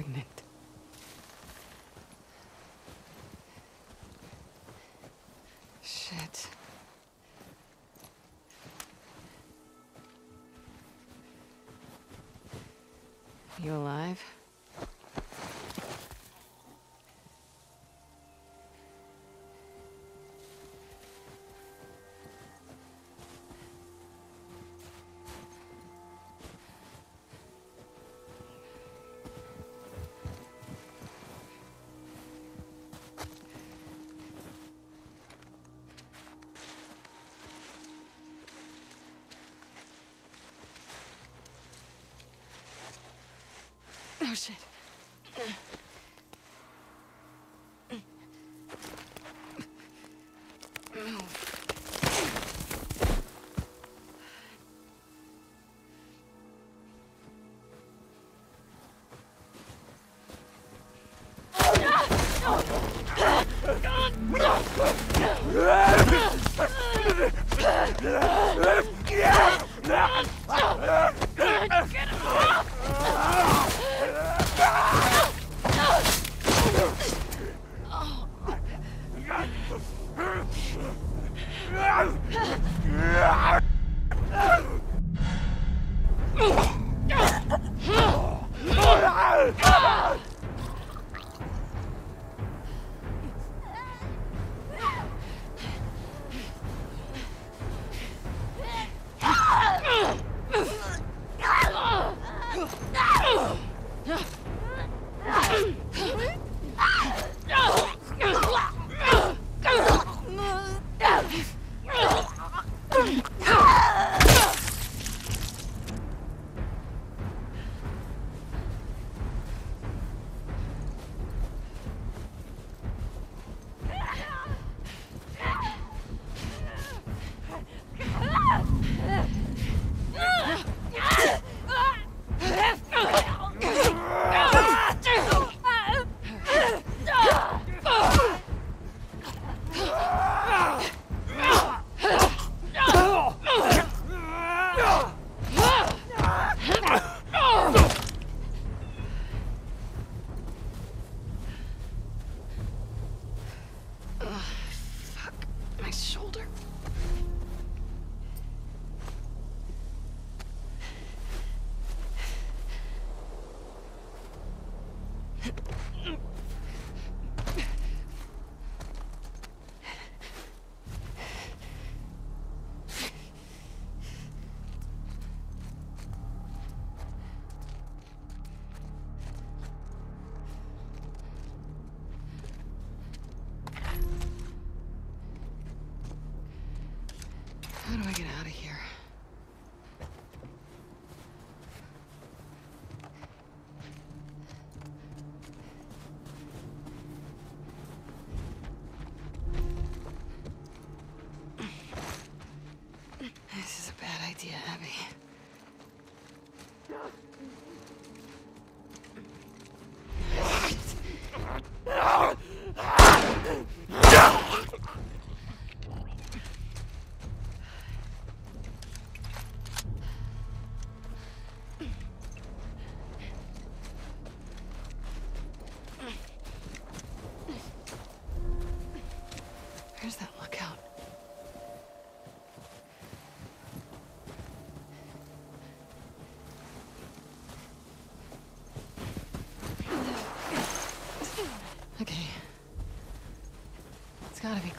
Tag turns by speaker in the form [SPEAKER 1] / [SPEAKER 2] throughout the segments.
[SPEAKER 1] pregnant. Shit. You alive? Oh shit. Oh, Fuck. えっ!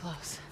[SPEAKER 1] Close.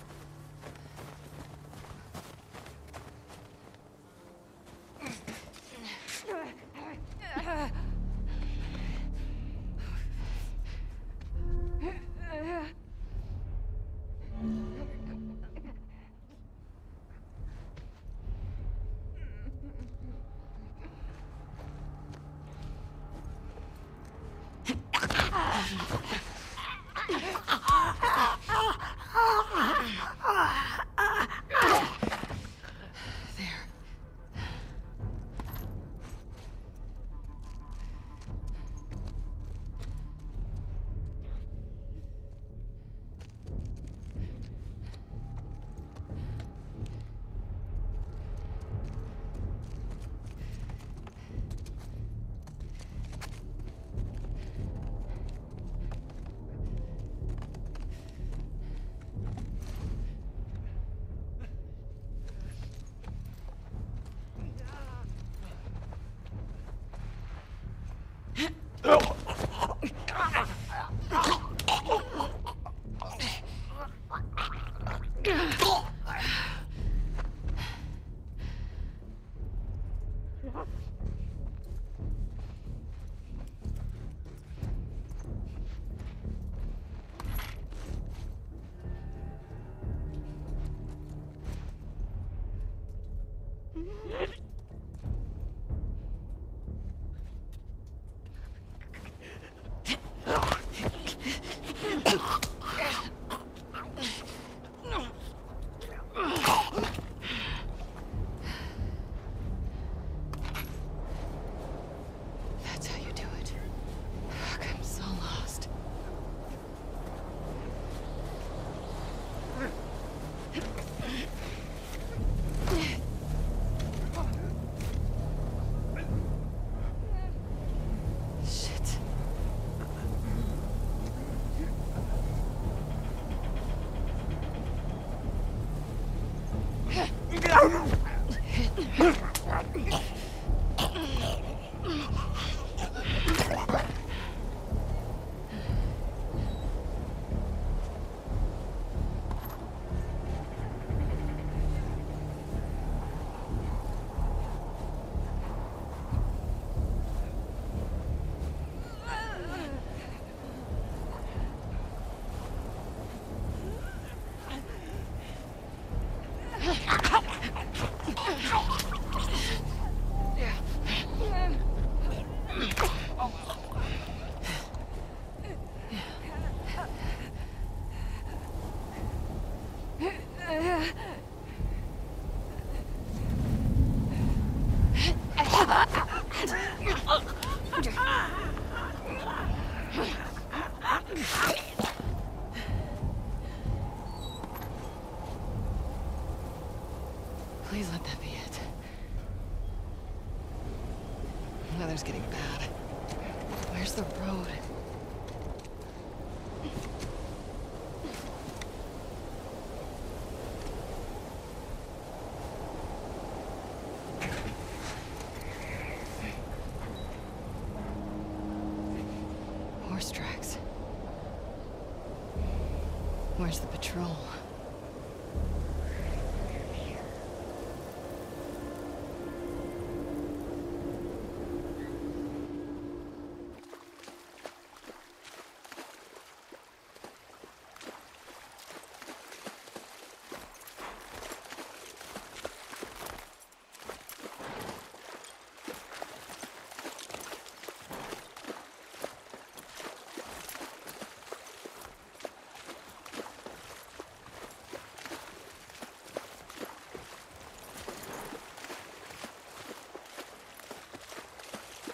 [SPEAKER 2] The road? Horse tracks. Where's the patrol?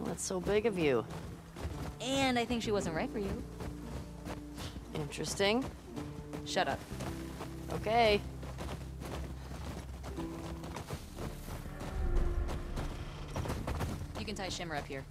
[SPEAKER 1] Well, that's so big of you.
[SPEAKER 3] And I think she wasn't right for you.
[SPEAKER 1] Interesting.
[SPEAKER 3] Shut up.
[SPEAKER 1] Okay.
[SPEAKER 3] You can tie Shimmer up here.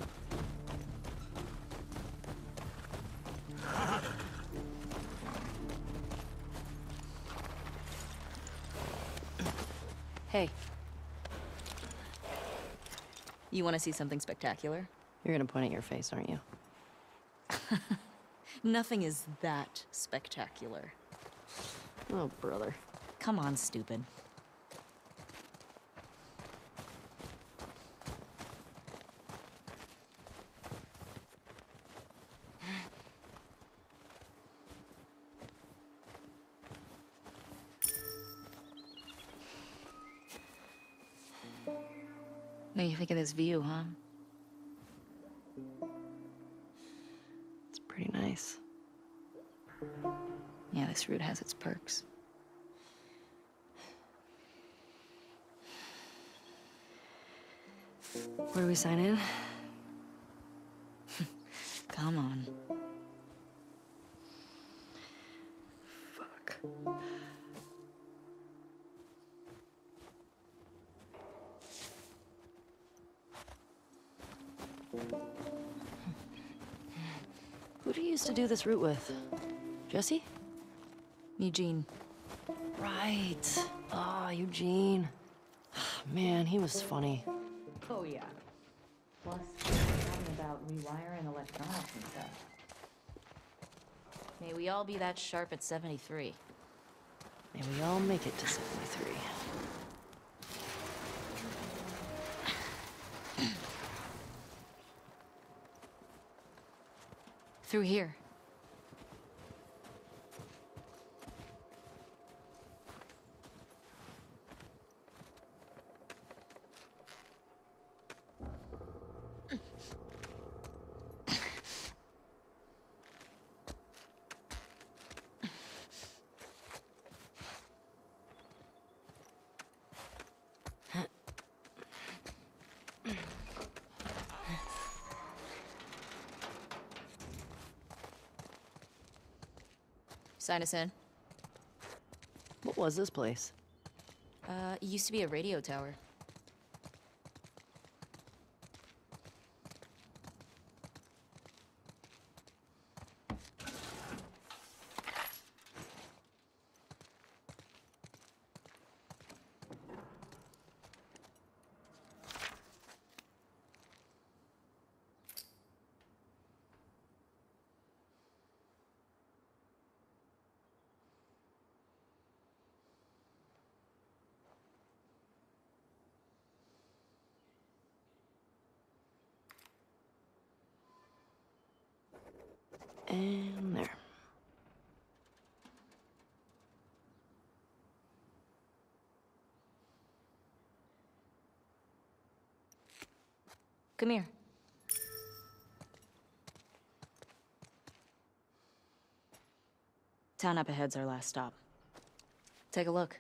[SPEAKER 3] You want to see something spectacular?
[SPEAKER 1] you're gonna point at your face, aren't you?
[SPEAKER 3] Nothing is that spectacular.
[SPEAKER 1] Oh, brother.
[SPEAKER 3] Come on, stupid. What do you think of this view, huh?
[SPEAKER 1] It's pretty nice.
[SPEAKER 3] Yeah, this route has its perks.
[SPEAKER 1] Where do we sign in?
[SPEAKER 3] Come on.
[SPEAKER 1] To do this route with? Jesse?
[SPEAKER 3] Me, Eugene.
[SPEAKER 1] Right. Ah, Eugene. Man, he was funny.
[SPEAKER 3] Oh, yeah. Plus, talking about rewiring electronics and stuff. May we all be that sharp at 73.
[SPEAKER 1] May we all make it to 73.
[SPEAKER 3] Through here. Sign us in.
[SPEAKER 1] What was this place?
[SPEAKER 3] Uh, it used to be a radio tower.
[SPEAKER 1] And there.
[SPEAKER 3] Come here. Town up ahead's our last stop. Take a look.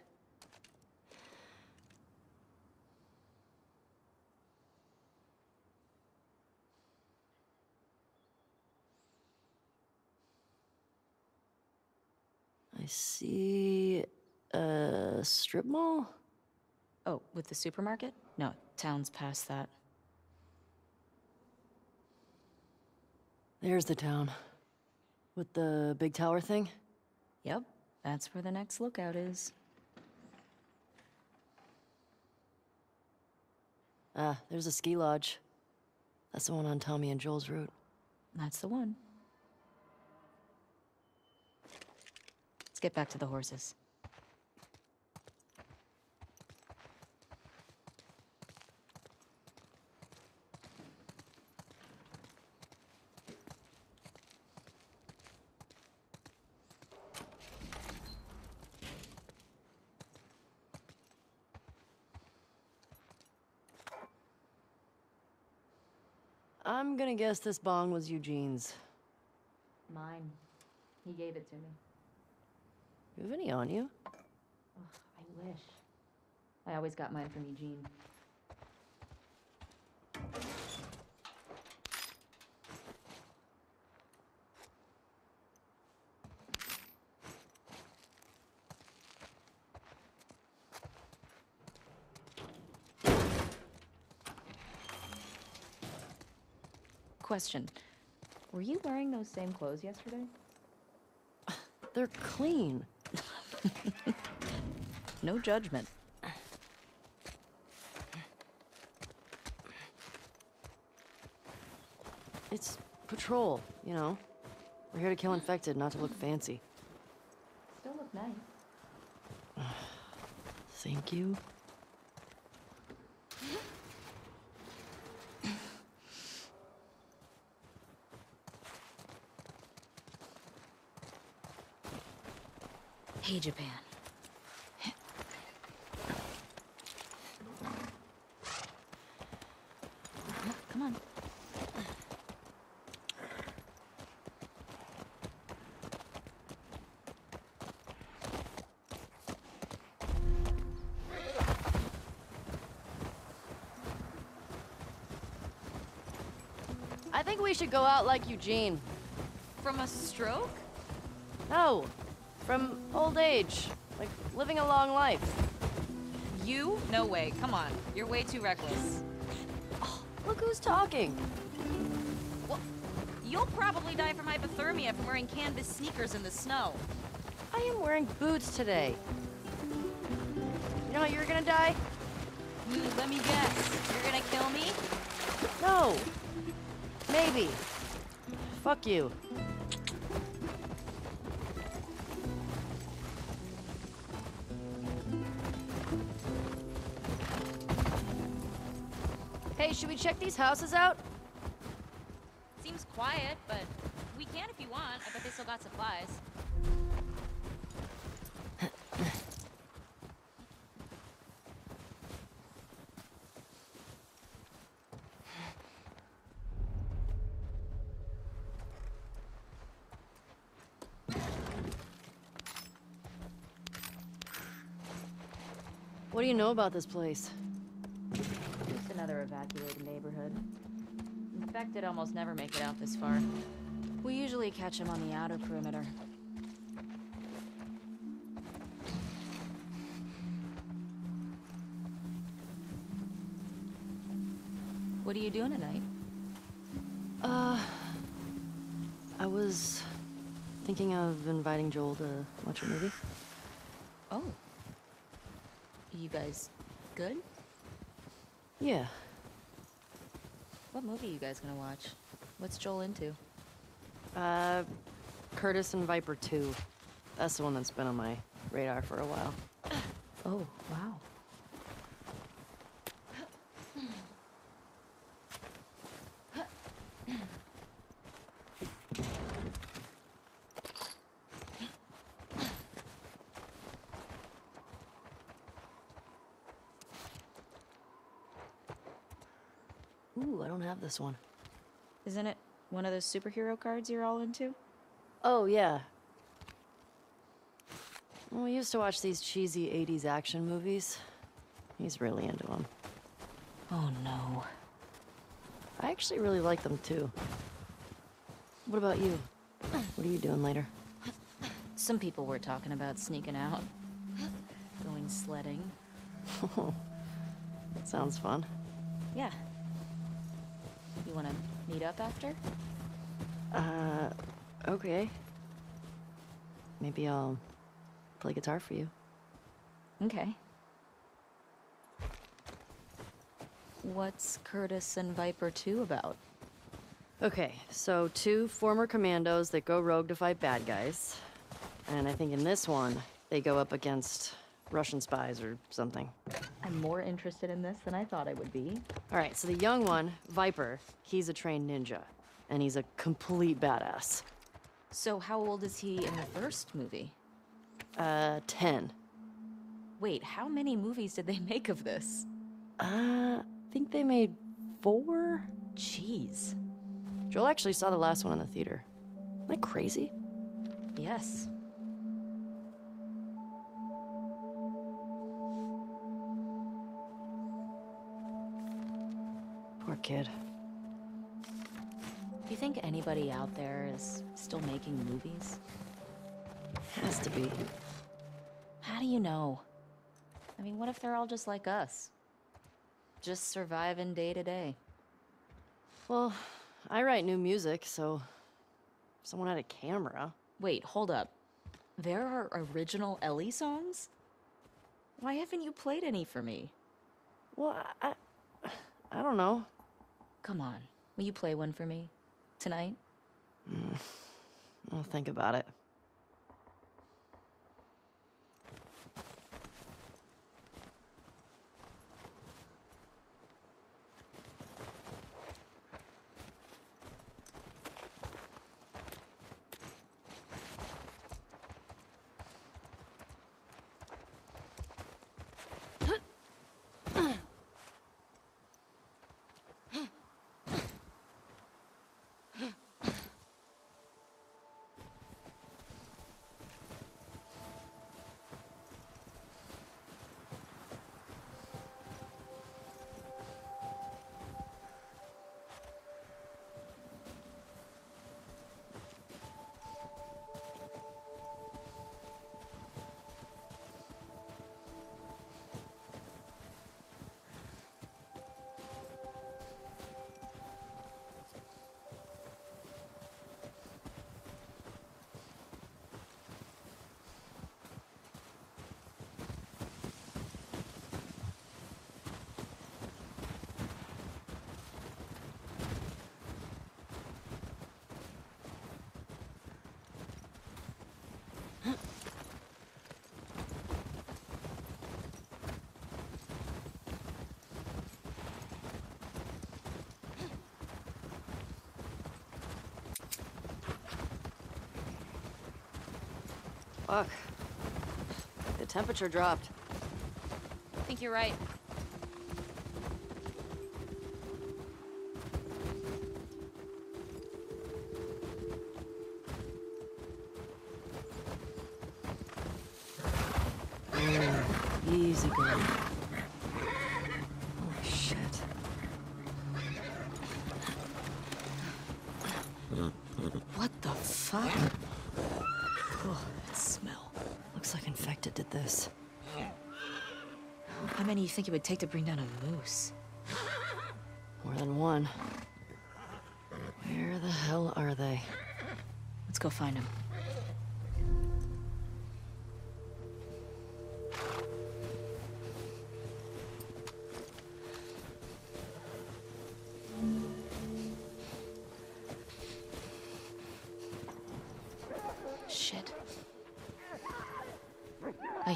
[SPEAKER 1] I see a strip mall?
[SPEAKER 3] Oh, with the supermarket? No, town's past that.
[SPEAKER 1] There's the town. With the big tower thing?
[SPEAKER 3] Yep, that's where the next lookout is.
[SPEAKER 1] Ah, there's a ski lodge. That's the one on Tommy and Joel's route.
[SPEAKER 3] That's the one. Let's get back to the horses.
[SPEAKER 1] I'm gonna guess this bong was Eugene's.
[SPEAKER 3] Mine. He gave it to me.
[SPEAKER 1] You have any on you?
[SPEAKER 3] I wish. I always got mine from Eugene. Question. Were you wearing those same clothes yesterday?
[SPEAKER 1] They're clean.
[SPEAKER 3] No judgment.
[SPEAKER 1] It's patrol, you know. We're here to kill infected, not to look fancy.
[SPEAKER 3] Still look nice.
[SPEAKER 1] Thank you.
[SPEAKER 3] Hey, Japan. Come on.
[SPEAKER 1] I think we should go out like Eugene.
[SPEAKER 3] From a stroke?
[SPEAKER 1] No, from old age. Like living a long life.
[SPEAKER 3] You? No way. Come on. You're way too reckless.
[SPEAKER 1] Oh, Look who's talking.
[SPEAKER 3] Well, you'll probably die from hypothermia from wearing canvas sneakers in the snow.
[SPEAKER 1] I am wearing boots today. You know how you're gonna die?
[SPEAKER 3] Let me guess. You're gonna kill me?
[SPEAKER 1] No. Maybe. Fuck you. Check these houses out?
[SPEAKER 3] Seems quiet, but we can if you want. I bet they still got supplies.
[SPEAKER 1] What do you know about this place?
[SPEAKER 3] Another evacuated neighborhood. Infected almost never make it out this far. We usually catch them on the outer perimeter. What are you doing tonight?
[SPEAKER 1] Uh, I was thinking of inviting Joel to watch a movie.
[SPEAKER 3] Oh. You guys good?
[SPEAKER 1] Yeah.
[SPEAKER 3] What movie you guys gonna watch? What's Joel into?
[SPEAKER 1] Uh, Curtis and Viper 2. That's the one that's been on my radar for a while.
[SPEAKER 3] Oh, wow.
[SPEAKER 1] Ooh, I don't have this one.
[SPEAKER 3] Isn't it one of those superhero cards you're all into?
[SPEAKER 1] Oh, yeah. We used to watch these cheesy 80s action movies. He's really into them.
[SPEAKER 3] Oh no.
[SPEAKER 1] I actually really like them too. What about you? What are you doing later?
[SPEAKER 3] Some people were talking about sneaking out. Going sledding.
[SPEAKER 1] That sounds fun.
[SPEAKER 3] Yeah. You wanna meet up after?
[SPEAKER 1] Uh, okay. Maybe I'll play guitar for you.
[SPEAKER 3] Okay. What's Curtis and Viper 2 about?
[SPEAKER 1] Okay, so two former commandos that go rogue to fight bad guys. And I think in this one, they go up against Russian spies or something.
[SPEAKER 3] I'm more interested in this than I thought I would be.
[SPEAKER 1] All right, so the young one, Viper, he's a trained ninja. And he's a complete badass.
[SPEAKER 3] So how old is he in the first movie?
[SPEAKER 1] Uh, 10.
[SPEAKER 3] Wait, how many movies did they make of this?
[SPEAKER 1] Uh, I think they made four?
[SPEAKER 3] Jeez.
[SPEAKER 1] Joel actually saw the last one in the theater. Isn't that crazy?
[SPEAKER 3] Yes.
[SPEAKER 1] Poor kid.
[SPEAKER 3] Do you think anybody out there is still making movies?
[SPEAKER 1] Has to be.
[SPEAKER 3] How do you know? I mean, what if they're all just like us? Just surviving day to day.
[SPEAKER 1] Well, I write new music, so if someone had a camera.
[SPEAKER 3] Wait, hold up. There are original Ellie songs? Why haven't you played any for me?
[SPEAKER 1] Well, I, I don't know.
[SPEAKER 3] Come on, will you play one for me? Tonight? Mm.
[SPEAKER 1] I'll think about it. Fuck. The temperature dropped.
[SPEAKER 3] I think you're right.
[SPEAKER 1] Easy going. Holy shit.
[SPEAKER 3] What the fuck?
[SPEAKER 1] Oh, that smell. Looks like infected did this.
[SPEAKER 3] How many do you think it would take to bring down a moose?
[SPEAKER 1] More than one. Where the hell are they?
[SPEAKER 3] Let's go find him.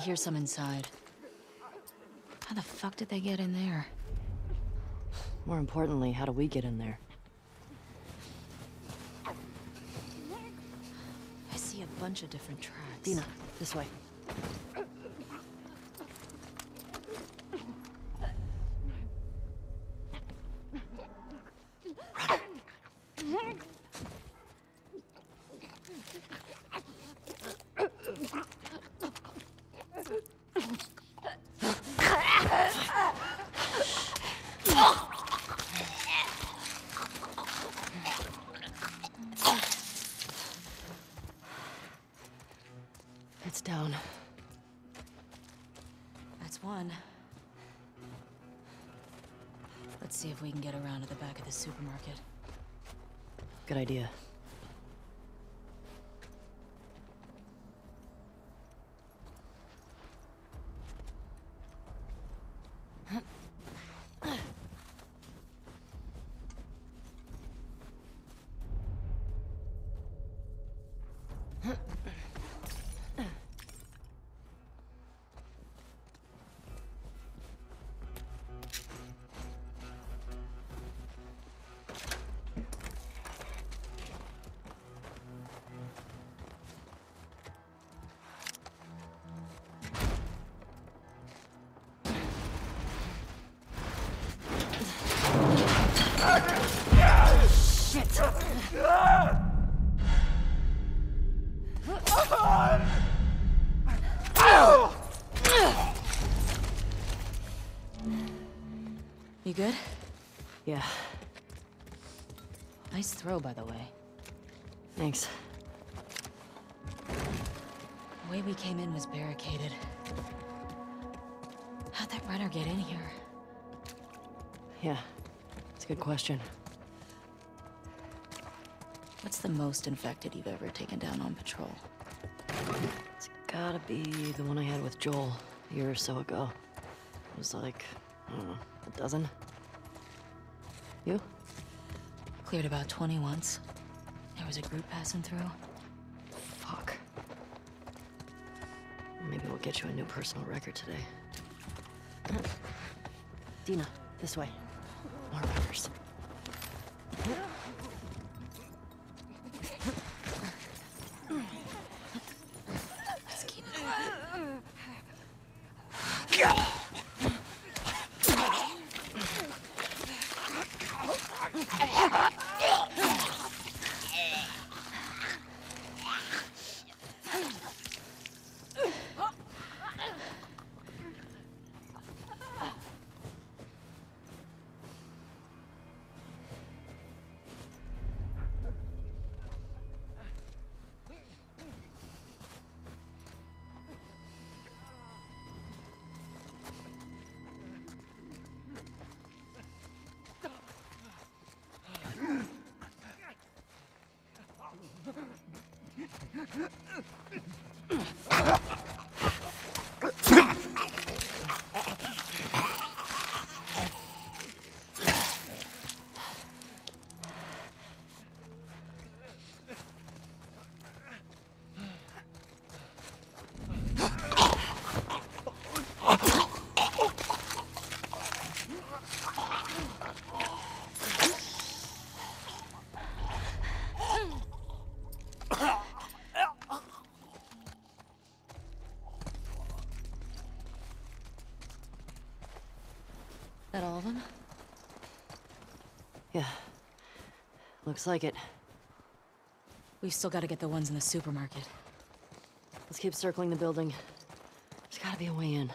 [SPEAKER 3] Hear some inside. How the fuck did they get in there?
[SPEAKER 1] More importantly, how do we get in there?
[SPEAKER 3] I see a bunch of different tracks.
[SPEAKER 1] Dina, this way. It's down.
[SPEAKER 3] That's one. Let's see if we can get around to the back of the supermarket.
[SPEAKER 1] Good idea.
[SPEAKER 3] Throw, by the way.
[SPEAKER 1] thanks.
[SPEAKER 3] The way we came in was barricaded. How'd that runner get in here?
[SPEAKER 1] Yeah, it's a good question.
[SPEAKER 3] What's the most infected you've ever taken down on patrol?
[SPEAKER 1] It's gotta be the one I had with Joel a year or so ago. It was like, I don't know, a dozen? You?
[SPEAKER 3] Cleared about 20 once. There was a group passing through.
[SPEAKER 1] Fuck. Maybe we'll get you a new personal record today. Dina, this way. More runners.
[SPEAKER 3] Ugh! Them?
[SPEAKER 1] Yeah. Looks like it.
[SPEAKER 3] We've still got to get the ones in the supermarket.
[SPEAKER 1] Let's keep circling the building. There's gotta be a way in.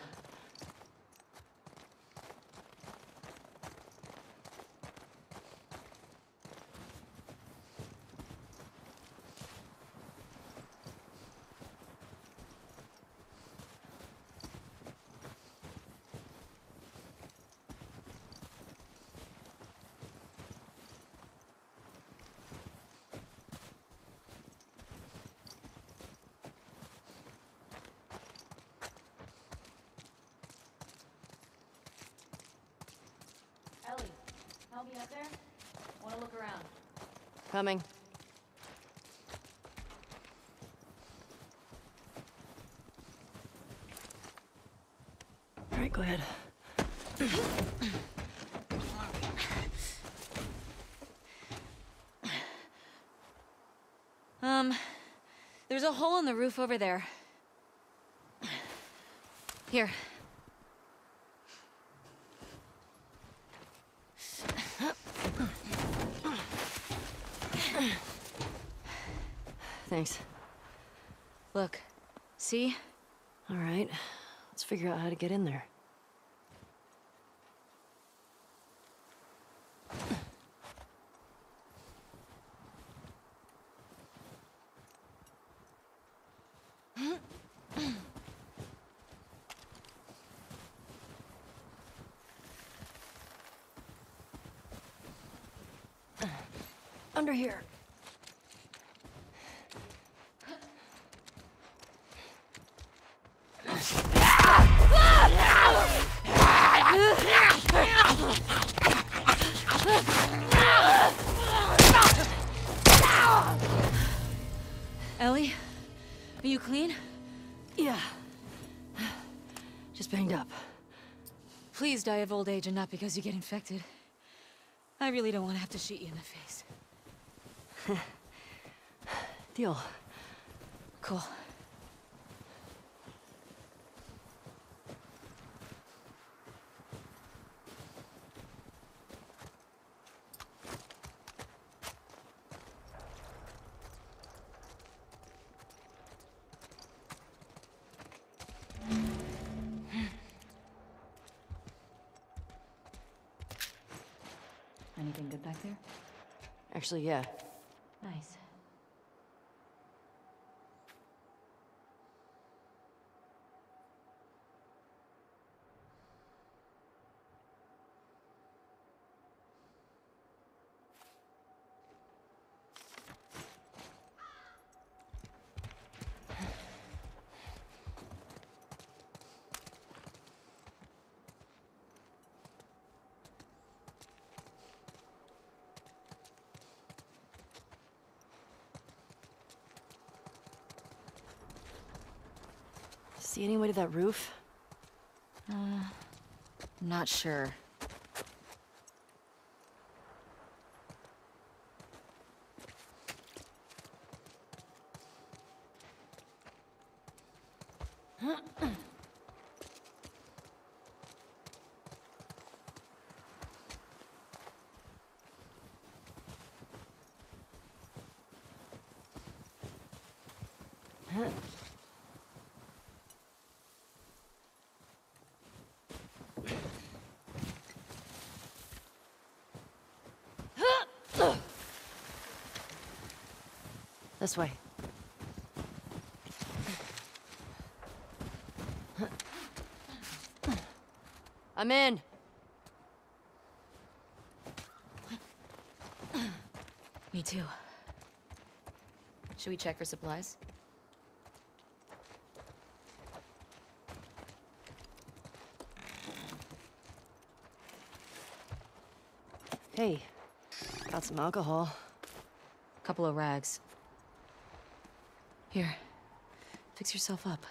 [SPEAKER 3] Ellie, help me out there. I Want to look around.
[SPEAKER 1] Coming. All right, go ahead.
[SPEAKER 3] Um, there's a hole in the roof over there. Here.
[SPEAKER 1] Thanks.
[SPEAKER 3] Look. See?
[SPEAKER 1] All right. Let's figure out how to get in there. Under here.
[SPEAKER 3] Clean?
[SPEAKER 1] Yeah. Just banged up.
[SPEAKER 3] Please die of old age and not because you get infected. I really don't want to have to shoot you in the face.
[SPEAKER 1] Deal.
[SPEAKER 3] Cool. Anything good back there?
[SPEAKER 1] Actually, yeah.
[SPEAKER 3] Nice.
[SPEAKER 1] See any way to that roof?
[SPEAKER 3] I'm not sure.
[SPEAKER 1] This way. I'm in.
[SPEAKER 3] Me too. Should we check for supplies?
[SPEAKER 1] Hey, got some alcohol.
[SPEAKER 3] Couple of rags. Here, fix yourself up.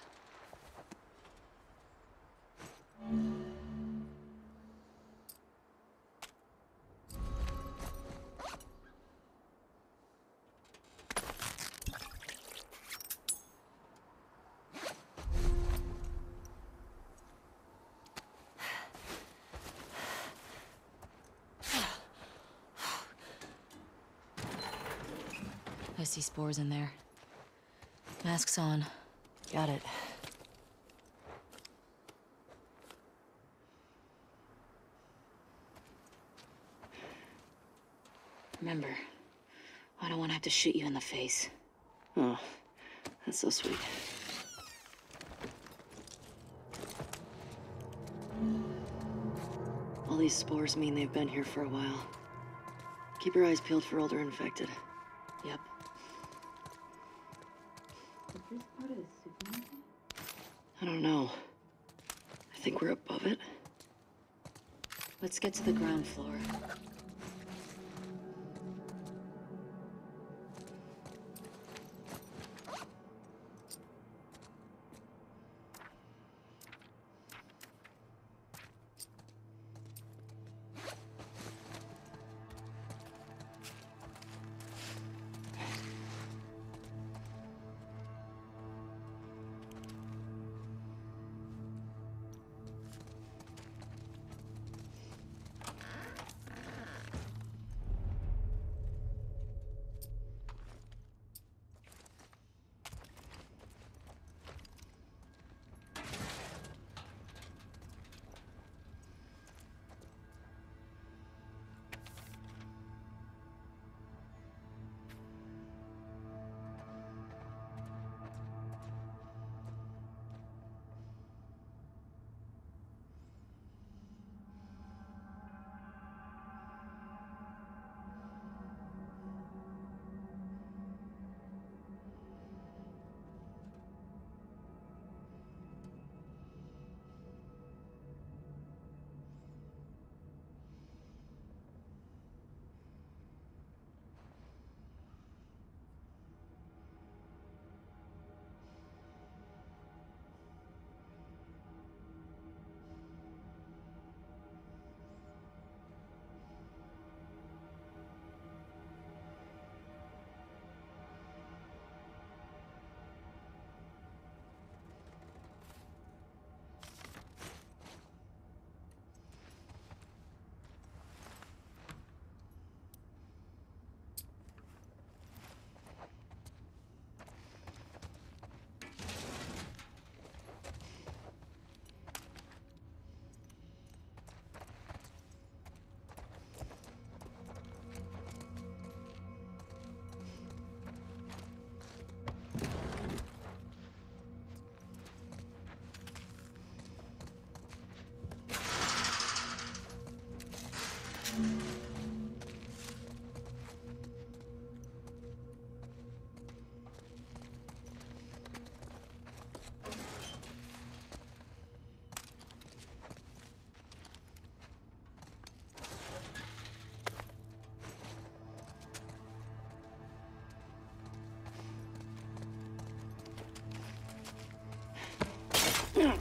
[SPEAKER 4] I see spores in there. Masks on.
[SPEAKER 1] Got it.
[SPEAKER 3] Remember, I don't want to have to shoot you in the face.
[SPEAKER 1] Oh, that's so sweet. All these spores mean they've been here for a while. Keep your eyes peeled for older infected. I don't know. I think we're above it.
[SPEAKER 3] Let's get to the ground floor. Fucking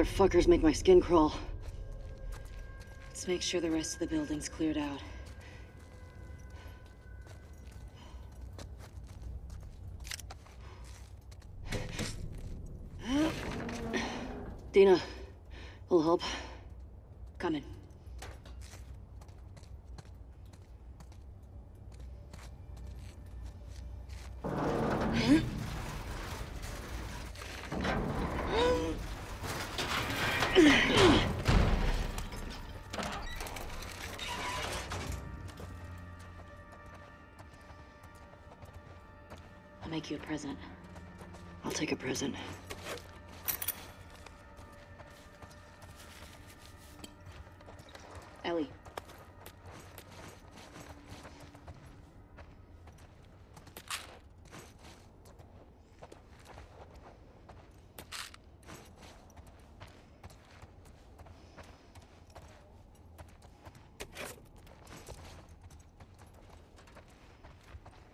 [SPEAKER 1] motherfuckers make my skin crawl.
[SPEAKER 3] Let's make sure the rest of the building's cleared out.
[SPEAKER 1] Dina, will help.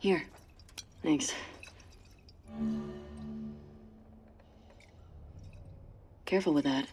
[SPEAKER 1] Here.
[SPEAKER 5] Thanks.
[SPEAKER 1] Careful with that.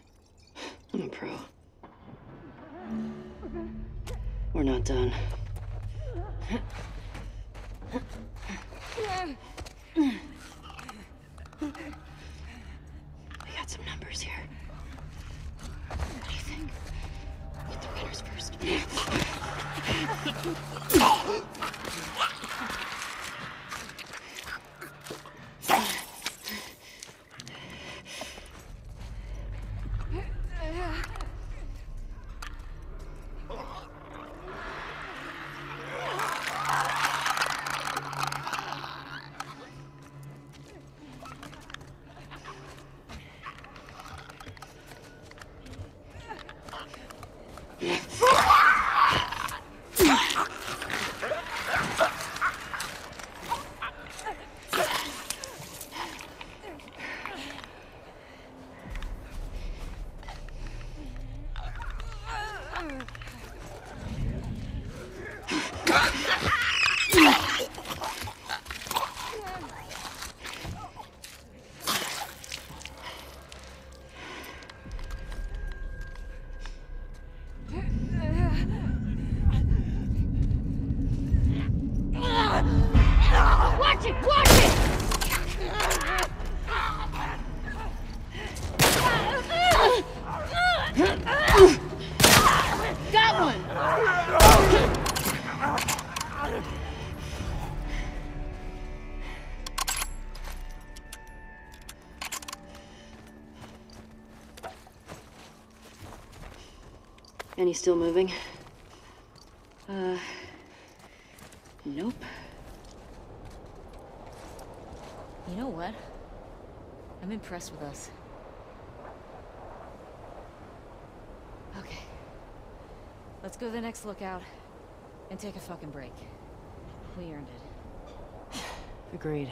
[SPEAKER 5] Any still moving?
[SPEAKER 1] Uh. Nope.
[SPEAKER 3] You know what? I'm impressed with us. Okay. Let's go to the next lookout and take a fucking break. We earned it.
[SPEAKER 5] Agreed.